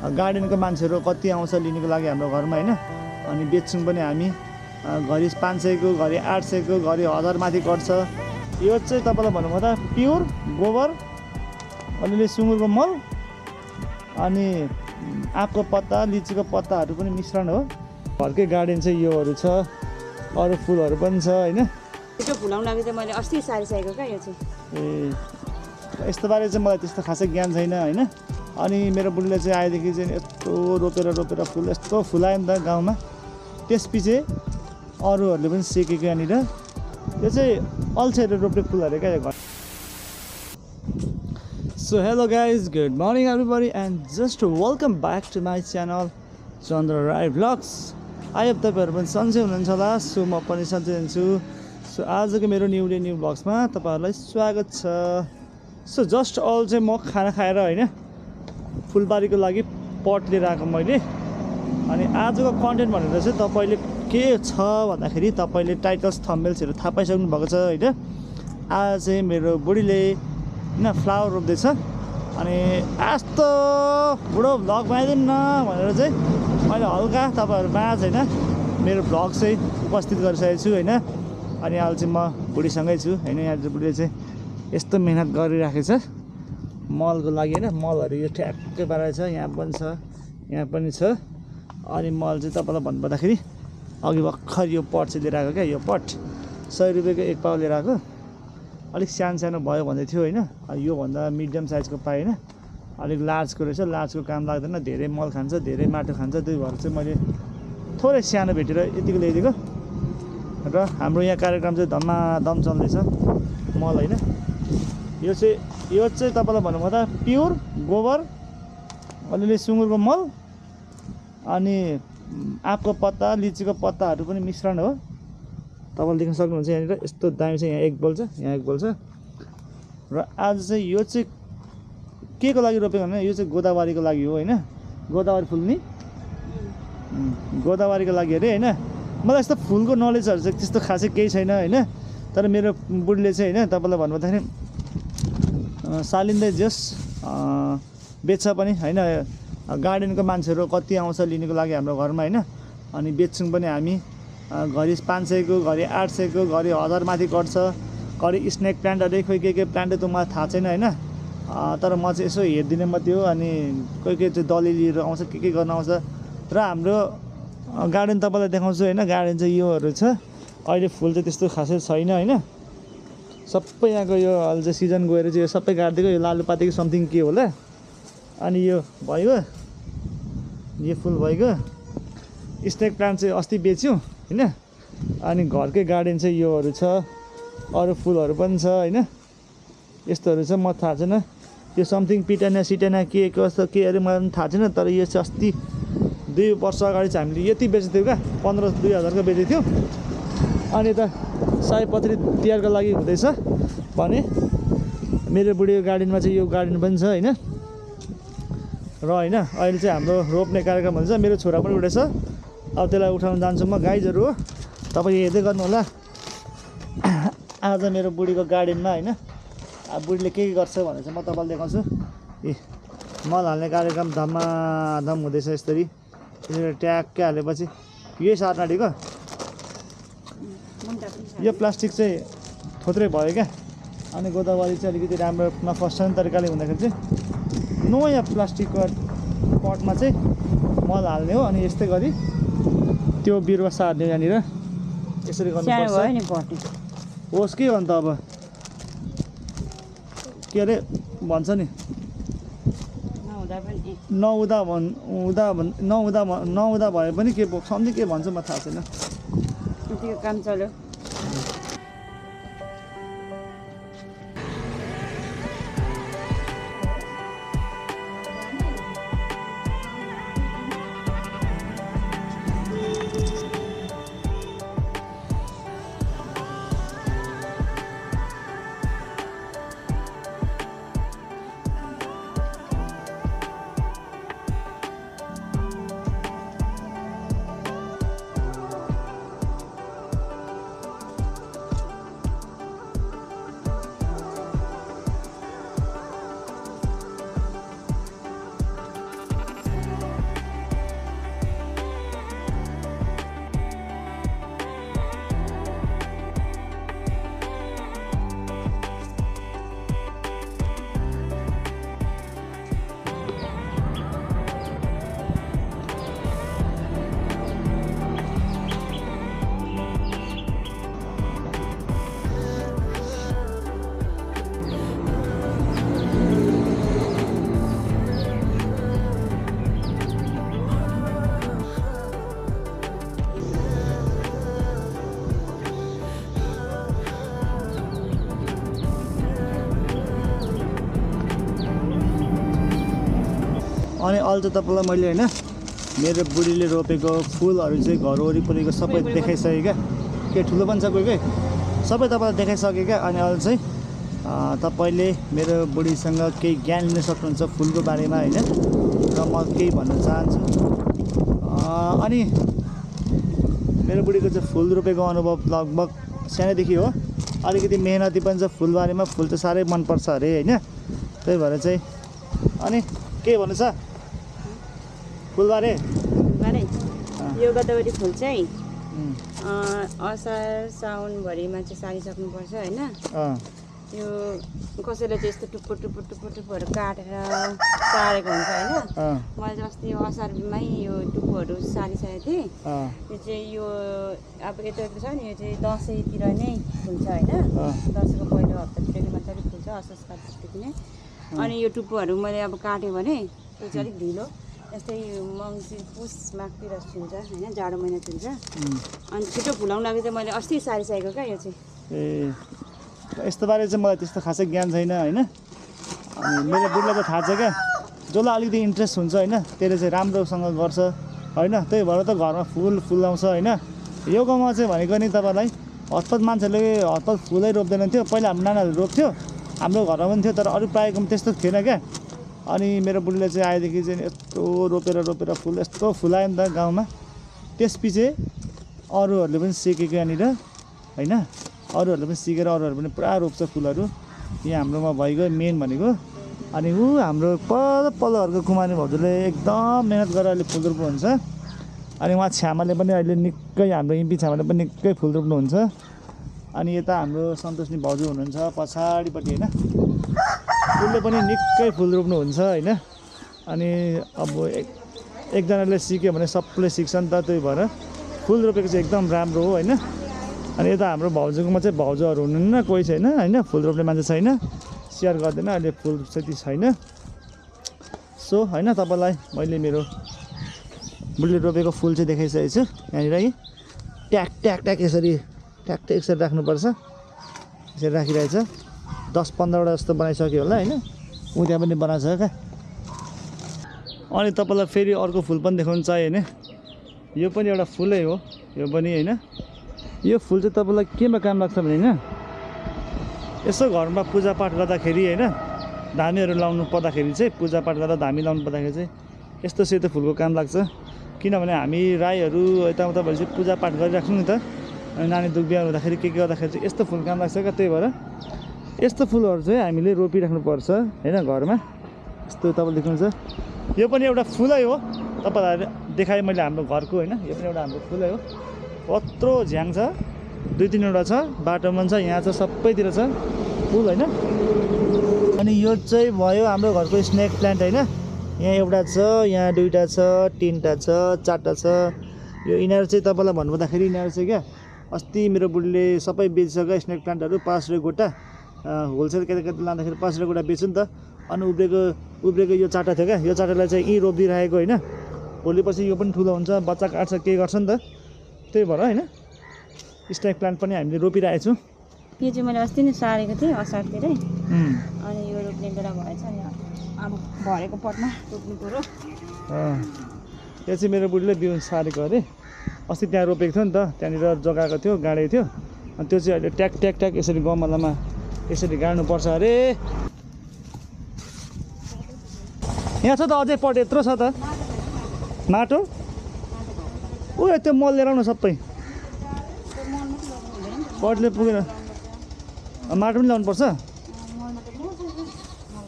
गार्डनको मान्छेहरू कति आउँछ लिनुको लागि हाम्रो घरमा होइन? अनि बेच्छौँ पनि हामी। घरि पाँच सयको घरि आठ सयको घरि हजार माथि गर्छ यो चाहिँ तपाईँलाई भन्नुपर्दा प्योर गोबर अलिअलि सुँगुरको मल अनि आँपको पत्ता लिचीको पत्ताहरू पनि मिश्रण हो। घरकै गार्डन चाहिँ योहरू छ अरू फुलहरू पनि छ होइन? ए यस्तो बारे चाहिँ मलाई त्यस्तो खासै ज्ञान छैन होइन? अनि मेरो बुढीले चाहिँ आएदेखि चाहिँ यस्तो रोपेर रोपेर फुल यस्तो फुलायो नि त गाउँमा। त्यसपछि अरूहरूले पनि सिकेको यहाँनिर। यो चाहिँ अल्छेर रोप्ने फुलहरू क्या घर। So hello guys good morning everybody and just welcome back to my channel Chandra Rai vlogs आयो तपाईँहरू पनि सन्चै हुनुहुन्छ होला। सो म पनि सन्चै हुन्छु। सो आजको मेरो न्यु डे न्यु ब्लग्समा तपाईँहरूलाई स्वागत छ। सो जस्ट अल चाहिँ म खाना खाएर होइन फुलबारीको लागि पट लिएर आएको मैले। अनि आजको कन्टेन्ट भनेर चाहिँ तपाईँले के छ भन्दाखेरि तपाईँले टाइटल्स थम्बेल्सहरू थाहा पाइसक्नु भएको छ होइन? आज चाहिँ मेरो बुढीले होइन फ्लावर रोप्दैछ। अनि यस्तो बुढो भ्लग बनाइदिनु न भनेर चाहिँ मैले हल्का तपाईँहरूमा आज होइन मेरो भ्लग चाहिँ उपस्थित गरिसकेको छु होइन? अनि अहिले चाहिँ म बुढीसँगै छु होइन? यहाँ बुढीले चाहिँ यस्तो मिहिनेत गरिराखेको छ। मलको लागि होइन मलहरू यो ठ्याक्कै पारेको छ यहाँ पनि छ यहाँ पनि छ। अनि मल चाहिँ तपाईँलाई भन्नुपर्दाखेरि अघि भर्खर यो पट चाहिँ लिएर आएको क्या यो पट सय रुपियाँको एक पाउ लिएर आएको। अलिक सानो सानो भयो भन्दै थियो होइन योभन्दा मिडियम साइजको पाएँ होइन। अलिक लार्जको रहेछ लार्जको काम लाग्दैन धेरै मल खान्छ धेरै माटो खान्छ त्यही भएर चाहिँ मैले थोरै सानो भेटेर यतिको ल्याइदिएको। र हाम्रो यहाँ कार्यक्रम चाहिँ धमाधम चल्दैछ मल होइन। यो चाहिँ यो चाहिँ तपाईँलाई भन्नुपर्दा प्योर गोबर अलिअलि सुँगुरको मल अनि आँपको पत्ता लिचीको पत्ताहरू पनि मिश्रण हो। तपाईँले देख्न सक्नुहुन्छ यहाँनिर यस्तो दामी छ यहाँ एक बोल छ यहाँ एक बोल छ। र आज चाहिँ यो चाहिँ के को लागि रोपेको भने यो चाहिँ गोदावरीको लागि हो होइन? गोदावरी फुल नि उम्, गोदावरीको लागि अरे होइन? मलाई यस्तो फुलको नलेजहरू चाहिँ त्यस्तो खासै केही छैन होइन? तर मेरो बुढीले चाहिँ होइन तपाईँलाई भन्नुपर्दाखेरि सालिँदै जस बेच्छ पनि होइन गार्डनको मान्छेहरू कति आउँछ लिनुको लागि हाम्रो घरमा होइन? अनि बेच्छौँ पनि हामी। घरि पाँच सयको घरि आठ सयको घरि हजार माथि गर्छ। घरि स्नेक प्लान्ट अरे खोइ के के प्लान्ट मलाई थाहा छैन होइन? तर म चाहिँ यसो हेरिदिने मात्रै हो। अनि कोही कोही चाहिँ दलिलीहरू आउँछ के के गर्न आउँछ। र हाम्रो गार्डन तपाईँलाई देखाउँछु होइन? गार्डन चाहिँ योहरू छ। अहिले फुल चाहिँ त्यस्तो खासै छैन होइन? सबै यहाँको यो अहिले चाहिँ सिजन गएर चाहिँ यो सबै काटिदिएको यो लालुपातेको समथिङ के होला? अनि यो भइगयो यो फुल भइगयो स्नेक प्लान्ट चाहिँ अस्ति बेच्यौँ होइन? अनि घरकै गार्डन चाहिँ योहरू छ अरू फुलहरू पनि छ होइन? यस्तोहरू चाहिँ म थाहा छैन। यो समथिङ पिटाना सिटाना के कस्तो के अरे मलाई पनि थाहा छैन तर यो चाहिँ अस्ति दुई वर्ष अगाडि चाहिँ हामीले यति बेचेको थियौँ क्या पन्ध्र दुई हजारको बेचेको थियौँ। अनि त सयपत्री तिहारको लागि हुँदैछ। भने मेरो बुढीको गार्डनमा चाहिँ यो गार्डन पनि छ होइन? र होइन अहिले चाहिँ हाम्रो रोप्ने कार्यक्रम हुन्छ। मेरो छोरा पनि उठेछ। अब त्यसलाई उठाउन जान्छु म गाइजहरू हो। तपाईँ हेर्दै गर्नु होला आज मेरो बुढीको गार्डनमा होइन? अब बुढीले के के गर्छ भनेर चाहिँ म तपाईँलाई देखाउँछु। ए मल हाल्ने कार्यक्रम धमाधम हुँदैछ यसरी। यसरी ट्याक्कै हालेपछि। यही सार्न आँटेको मुन्टा पनि छ यो प्लास्टिक चाहिँ थोत्रै भयो क्या। अनि गोदावरी चाहिँ अलिकति राम्रो नफस्टाउने तरिकाले हुँदाखेरि चाहिँ नयाँ प्लास्टिकको पटमा चाहिँ मल हाल्ने हो। अनि यस्तै गरी त्यो बिरुवा सार्ने यहाँनिर। यसरी गर्नुपर्छ। होस् के अन्त अब? के अरे भन्छ नि? नहुँदा भन् हुँदा भन् नहुँदा नहुँदा भए पनि के सम्झि के भन्छ म थाहा छैन। काम चल्यो। अहिले चाहिँ तपाईँलाई मैले होइन मेरो बुढीले रोपेको फुलहरू चाहिँ घर वरिपरिको सबै देखाइसकेँ क्या। के ठुलो पनि छ कोही कोही? सबै तपाईँलाई देखाइसकेँ क्या। अनि अहिले चाहिँ तपाईँले मेरो बुढीसँग केही ज्ञान लिन सक्नुहुन्छ फुलको बारेमा होइन। र म केही भन्न चाहन्छु। अनि मेरो बुढीको चाहिँ फुल रोपेको अनुभव लगभग सानैदेखि हो। अलिकति मेहनती पनि छ फुलबारीमा फुल चाहिँ साह्रै मनपर्छ अरे होइन? त्यही भएर चाहिँ अनि के भन्नु छ? फुलबारे? बारे यो गदावरी फुल चाहिँ असार साउनभरिमा चाहिँ सारिसक्नुपर्छ होइन? यो कसैले चाहिँ यस्तो टुप्पो टुप्पो टुप्पो टुप्पोहरू काटेर सारेको हुन्छ होइन? मैले अस्ति असारमै यो टुप्पोहरू सारिसकेको थिएँ। यो चाहिँ यो अब यता यता छ नि यो चाहिँ दसैँतिर नै फुल्छ होइन। दसैँको पहिलो हप्तातिर मजाले फुल्छ असोज काटेदेखि नै। अनि यो टुप्पोहरू मैले अब काट्यो भने त्यो चाहिँ अलिक ढिलो। यस्तै मङ्सिर पुस माघतिर छुन्छ होइन? जाडो महिना छुन्छ अनि छिटो फुलाउनु लागि चाहिँ मैले अस्ति सारिसकेको क्या यो चाहिँ। ए यस्तो बारे चाहिँ मलाई त्यस्तो खासै ज्ञान छैन होइन? अनि मेरो बुढीलाई त थाहा छ क्या। जसलाई अलिकति इन्ट्रेस्ट हुन्छ होइन? त्यसले चाहिँ राम्रोसँग गर्छ होइन? त्यही भएर त घरमा फुल फुलाउँछ होइन? यो गाउँमा चाहिँ भनेको नि तपाईँलाई हतपत मान्छेले हतपत फुलै रोप्दैन थियो। पहिला हाम्रो नानाहरूले रोप्थ्यो हाम्रो घरमा पनि थियो तर अरू प्रायःको पनि त्यस्तो थिएन क्या। अनि मेरो बुढीले चाहिँ आएदेखि चाहिँ यस्तो रोपेर रोपेर फुल यस्तो फुलायो नि त गाउँमा। त्यसपछि अरूहरूले पनि सिकेको यहाँनिर होइन? अरूहरूले पनि सिकेर अरूहरू पनि पुरा रोप्छ फुलहरू। यहाँ हाम्रोमा भइगयो मेन भनेको। अनि ऊ हाम्रो पल्लो घरको कुमारी भाउजूले एकदम मिहिनेत गरेर अहिले फुल रोप्नुहुन्छ। अनि उहाँ छ्यामाले पनि अहिले निकै हाम्रो इम्पी छ्यामाले पनि निकै फुल रोप्नुहुन्छ। अनि यता हाम्रो सन्तोषनी भाउजू हुनुहुन्छ पछाडिपट्टि होइन? उसले पनि निकै फुल रोप्नुहुन्छ होइन? अनि अब एक एकजनाले सिक्यो भने सबले सिक्छ नि त त्यही भएर फुल रोपेको चाहिँ एकदम राम्रो हो होइन? अनि यता हाम्रो भाउजूकोमा चाहिँ भाउजूहरू हुनुहुन्न कोही छैन होइन? फुल रोप्ने मान्छे छैन सेयर गर्दैन अहिले फुल त्यति छैन। सो होइन तपाईँलाई मैले मेरो बुढीले रोपेको फुल चाहिँ देखाइसकेको छु यहाँनिर है। ट्याक ट्याक ट्याक यसरी ट्याक ट्याक यसरी राख्नुपर्छ यसरी राखिरहेछ। दस पन्ध्रवटा जस्तो बनाइसक्यो होला होइन? ऊ त्यहाँ पनि बनाएको छ क्या। अनि तपाईँलाई फेरि अर्को फुल पनि देखाउनु चाहियो होइन यो पनि एउटा फुलै हो यो पनि होइन। यो फुल चाहिँ तपाईँलाई केमा काम लाग्छ भने होइन यसो घरमा पूजापाठ गर्दाखेरि होइन धामीहरू लाउनु पर्दाखेरि चाहिँ पूजापाठ गर्दा धामी लाउनु पर्दाखेरि चाहिँ यस्तो सेतो फुलको काम लाग्छ। किनभने हामी राईहरू यताउता भएपछि पूजापाठ गरिराख्छौँ नि त अनि नानी दुख बिहान हुँदाखेरि के के गर्दाखेरि चाहिँ यस्तो फुल काम लाग्छ क्या त्यही भएर। यस्तो फुलहरू चाहिँ हामीले रोपिराख्नुपर्छ होइन घरमा? यस्तो तपाईँले देख्नुहुन्छ। यो पनि एउटा फुलै हो। तपाईँलाई देखाएँ मैले हाम्रो घरको होइन? यो पनि एउटा हाम्रो फुलै हो। कत्रो झ्याङ छ। दुई तिनवटा छ। बाटोमा छ यहाँ छ सबैतिर छ। फुल होइन? अनि यो चाहिँ भयो हाम्रो घरको स्नेक प्लान्ट होइन? यहाँ एउटा छ यहाँ दुईवटा छ तिनवटा छ चारवटा छ। यो यिनीहरू चाहिँ तपाईँलाई भन्नुपर्दाखेरि यिनीहरू चाहिँ क्या अस्ति मेरो बुढीले सबै बेचिसक्यो स्नेक प्लान्टहरू पाँच रुपियाँ गोटा। होलसेल कता लाँदाखेरि पाँच रुपियाँ गोटा बेच्छु नि त। अनि उब्रेको उब्रेको यो चाटा थियो क्या? यो चाटालाई चाहिँ यहीँ रोपिदिइराखेको होइन। भोलि पछि यो पनि ठुलो हुन्छ बच्चा काट्छ के गर्छ नि त? त्यही भएर होइन। स्नेक प्लान्ट पनि हामीले रोपिरहेको छौँ। यो चाहिँ मैले अस्ति नै सारेको थिएँ असारतिरै। अनि यो रोप्ने बेला भएछ अनि अब। भरेको पटमा रोप्नु पऱ्यो। यो चाहिँ मेरो बुढीले बिउ सारेको अरे। अस्ति त्यहाँ रोपेको थियो नि त त्यहाँनिर जगाएको थियो गाडेको थियो। अनि त्यो चाहिँ अहिले ट्याक ट्याक ट्याक यसरी गमलामा यसरी गाड्नुपर्छ अरे। यहाँ छ त अझै पट यत्रो छ त। माटो? ऊ त्यो मल लिएर आउनु सबै। पटले पुगेन अँ, माटो पनि ल्याउनुपर्छ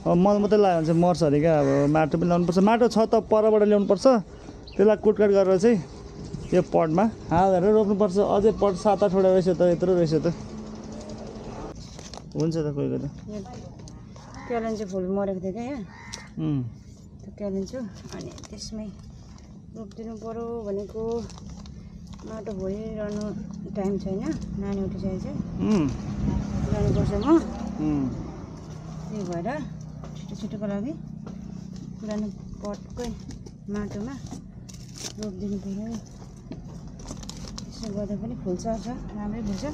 अब मल मात्रै लगायो भने चाहिँ मर्छ अरे क्या अब माटो पनि ल्याउनुपर्छ माटो छ त परबाट ल्याउनुपर्छ त्यसलाई कुटकाट गरेर चाहिँ यो पटमा हालेर रोप्नुपर्छ अझै पट सात आठवटा रहेछ त यत्रो रहेछ त। हुन्छ त कोही कोही त। यो क्यालेन्चो फुल मरेको थियो क्या यहाँ। त्यो क्यालेन्चो अनि त्यसमै रोपिदिनु पऱ्यो भनेको माटो भरिरहनु टाइम छैन नानी उठिसकेको छ जानुपर्छ म। त्यही भएर छिटो छिटोको लागि पुरानो पटकै माटोमा रोपिदिनु पऱ्यो यसो गर्दा पनि फुल्छ राम्रै फुल्छ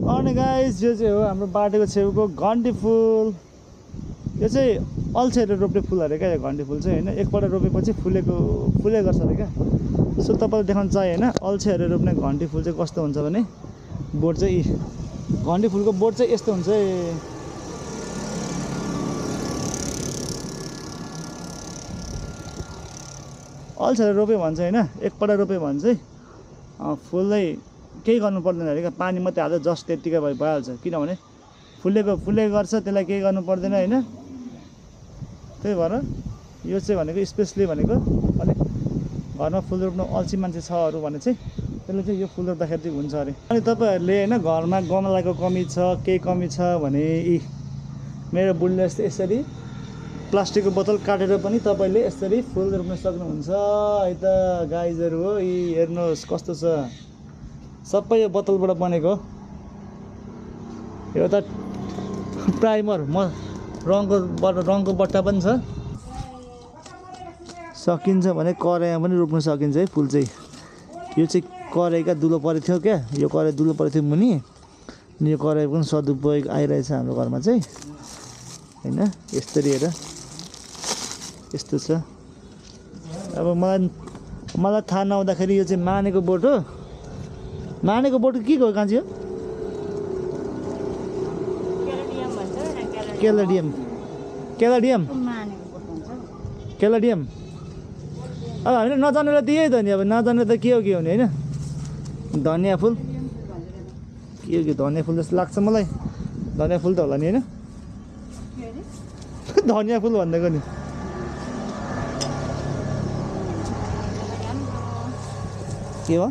अनि गाइस यो चाहिँ हो हाम्रो बाटोको छेउको घन्टी फुल। यो चाहिँ अल्छेर रोप्ने फुल अरे क्या यो घन्टी फुल चाहिँ होइन। एकपल्ट रोपेपछि फुलेको फुले गर्छ अरे क्या। सो तपाईँलाई देखाउन चाहेँ होइन अल्छेहरू रोप्ने घन्टी फुल चाहिँ कस्तो हुन्छ भने बोट चाहिँ घन्टी फुलको बोट चाहिँ यस्तो हुन्छ है। अल्छेर रोप्यो भने चाहिँ होइन एकपल्ट रोप्यो भने चाहिँ फुललाई केही गर्नु पर्दैन अरे क्या? पानी मात्रै हाल्छ जस्ट त्यत्तिकै भइ भइहाल्छ किनभने फुलेको फुले गर्छ त्यसलाई केही गर्नु पर्दैन होइन? त्यही भएर यो चाहिँ भनेको स्पेसली भनेको अनि घरमा फुल रोप्नु अल्छी मान्छे छहरू भने चाहिँ त्यसले चाहिँ यो फुल रोप्दाखेरि चाहिँ हुन्छ अरे। अनि तपाईँहरूले होइन घरमा गमलाको कमी छ केही कमी छ भने यी मेरो बुढीले यस्तै यसरी प्लास्टिकको बोतल काटेर पनि तपाईँले यसरी फुल रोप्न सक्नुहुन्छ। है त गाइजहरू हो यी हेर्नुहोस् कस्तो छ। सबै यो बोतलबाट बनेको। यो त प्राइमर म रङको रङको बट्टा पनि छ। सकिन्छ भने कराईमा पनि रोप्न सकिन्छ है फुल चाहिँ। यो चाहिँ कराईका दुलो परेको थियो क्या। यो कराई दुलो परेको थियो मुनि। अनि यो कराई पनि सदुपयोग आइरहेछ हाम्रो घरमा चाहिँ। होइन? यस्तरी हेर। यस्तो छ। अब मलाई मलाई थाहा नहुँदाखेरि यो चाहिँ मानेको बोट हो। मानेको बोट के हो काँची हो? केलाडियम केलाडियम। केलाडियम। अब हामीले नजानेर त यही त नि अब नजानेर त के हो के हो नि होइन? धनियाँ फुल। के हो के धनियाँ फुल जस्तो लाग्छ मलाई। धनियाँ फुल त होला नि होइन? धनियाँ फुल भनेको नि। के हो?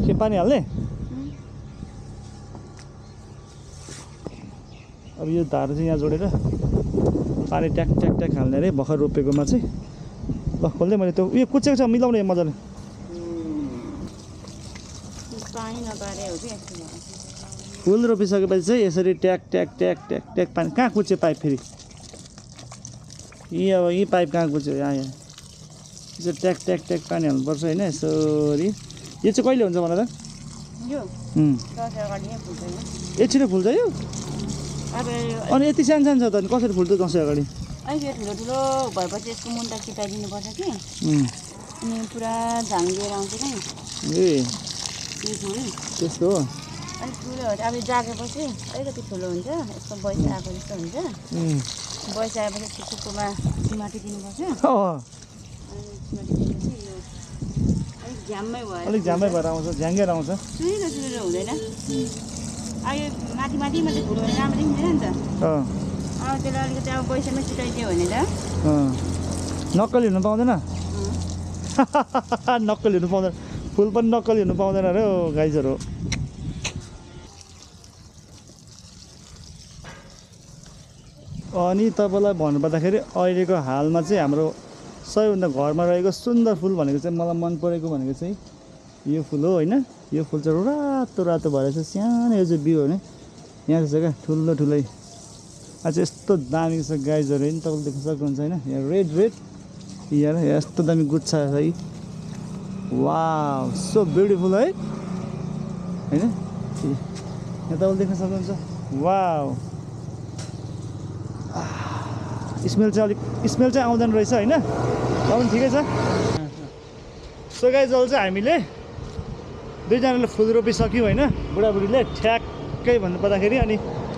कि पानी हाल्ने अब यो धार चाहिँ यहाँ जोडेर पानी ट्याक ट्याक ट्याक हाल्ने अरे भर्खर रोपेकोमा चाहिँ ल खोल्दै मैले त्यो उयो कुचेको छ मिलाउने मजाले फुल रोपिसकेपछि चाहिँ यसरी ट्याक ट्याक ट्याक ट्याक ट्याक पानी कहाँ कुच्यो पाइप फेरि यी अब यी पाइप कहाँ कुच्यो यहाँ यहाँ यसरी ट्याक ट्याक ट्याक पानी हाल्नुपर्छ होइन यसरी यो चाहिँ कहिले हुन्छ भन त? नै फुल्छ यो एकछिन फुल्छ यो? अब यो अनि यति सानो सानो छ त अनि कसरी फुल्छ दसैँ अगाडि? यो ठुलो ठुलो भएपछि यसको मुन्टा चिताइदिनुपर्छ कि। अनि पुरा झाङ्गिएर आउँछ कि ए। त्यस्तो हो? अलिक ठुलो हुन्छ। अब जागेपछि अलिकति ठुलो हुन्छ। यसको बैस आएको जस्तो हुन्छ। बैस आएपछि यसको टुप्पोमा माटी दिनुपर्छ अँ, अनि माटी दिएपछि यो अलिक झ्याम्मै झ्यामै भएर आउँछ झ्याङ्गेर आउँछ। सुनिलो सुनिलो हुँदैन। अब यो माथि माथि मात्रै फुल्यो भने राम्रो देखिँदैन नि त। अँ। अब त्यसलाई अलिकति अब पैसामै छिटाइदियो भने त। अँ। नक्कली हुनु पाउँदैन? नक्कली हुनु पाउँदैन। फुल पनि नक्कली हुनु पाउँदैन अरे हो गाइजहरू। अनि तपाईँलाई भन्नुपर्दाखेरि अहिलेको हालमा चाहिँ हाम्रो सबैभन्दा घरमा रहेको सुन्दर फुल भनेको चाहिँ मलाई मन परेको भनेको चाहिँ यो फुल हो होइन? यो फुल चाहिँ रातो रातो भएर चाहिँ सानो यो चाहिँ बिउ हो भने यहाँ चाहिँ छ क्या ठुलो ठुलै। आज यस्तो दामी छ गाइजहरू होइन तपाईँले देख्न सक्नुहुन्छ होइन? यहाँ रेड रेड। यहाँ यस्तो दामी गुच्छा छ है। वा सो ब्युटिफुल है। होइन? यहाँ तपाईँले देख्न सक्नुहुन्छ। वा स्मेल चाहिँ अलिक स्मेल चाहिँ आउँदैन रहेछ होइन? पनि ठिकै छ? सो गाइजहरू चाहिँ हामीले दुईजनाले फुल रोपिसक्यौँ होइन? बुढाबुढीले ठ्याक्कै भन्नु पर्दाखेरि अनि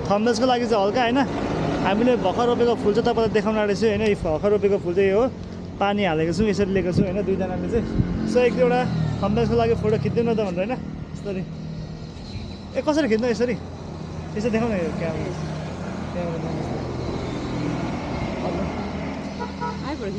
थम्बेल्सको लागि चाहिँ हल्का होइन? हामीले भर्खर रोपेको फुल चाहिँ तपाईँलाई देखाउन आँटेछु होइन? भर्खर रोपेको फुल चाहिँ हो। पानी हालेको छु यसरी लिएको छु होइन? दुईजनाले चाहिँ। सो एक दुईवटा थम्बेल्सको लागि फोटो खिच्दिउँ न त भनेर होइन? यसरी। ए कसरी खिच्नु यसरी? यसरी देखाउन यो क्यामेरा तर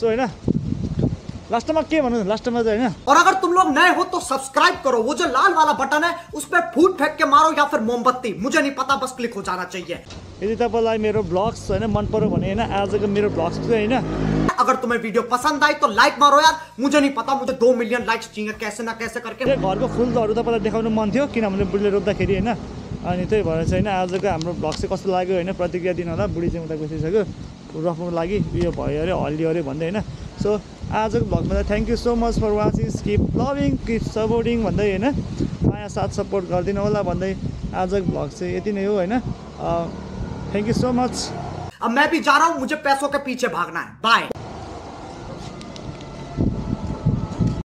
सो के भन्नु लास्टमा चाहिँ होइन और अगर तुम लोग नए हो तो सब्सक्राइब करो। वो जो लाल वाला बटन है उस पर फूट फेंक के मारो या फिर मोमबत्ती। मुझे नहीं पता बस क्लिक हो जाना चाहिए। यदि तपाईँलाई मेरो ब्लग्स होइन मन पऱ्यो भने होइन आजको मेरो ब्लग्स चाहिँ होइन अगर तुम्हें वीडियो पसंद आई तो लाइक मारो यार। मुझे नहीं पता मुझे दो मिलियन लाइक्स चाहिए कैसे ना कैसे करके। त्यो घरको फुलहरू तपाईँलाई देखाउनु मन थियो किनभने बुढीले रोप्दाखेरि होइन अनि त्यही भएर चाहिँ होइन आजको हाम्रो भ्लग चाहिँ कस्तो लाग्यो होइन प्रतिक्रिया दिनु होला बुढी चाहिँ उता गइसक्यो रोप्नुको लागि उयो भयो अरे हल्लियो अरे भन्दै होइन सो आजको भ्लगमा चाहिँ thank you so much for watching keep loving keep supporting भन्दै होइन माया साथ सपोर्ट गरिदिनु होला भन्दै आजको भ्लग चाहिँ यति नै हो होइन थ्याङ्क यू सो मच अब मैं भी जा रहा हूँ मुझे पैसों के पीछे भागना है। बाय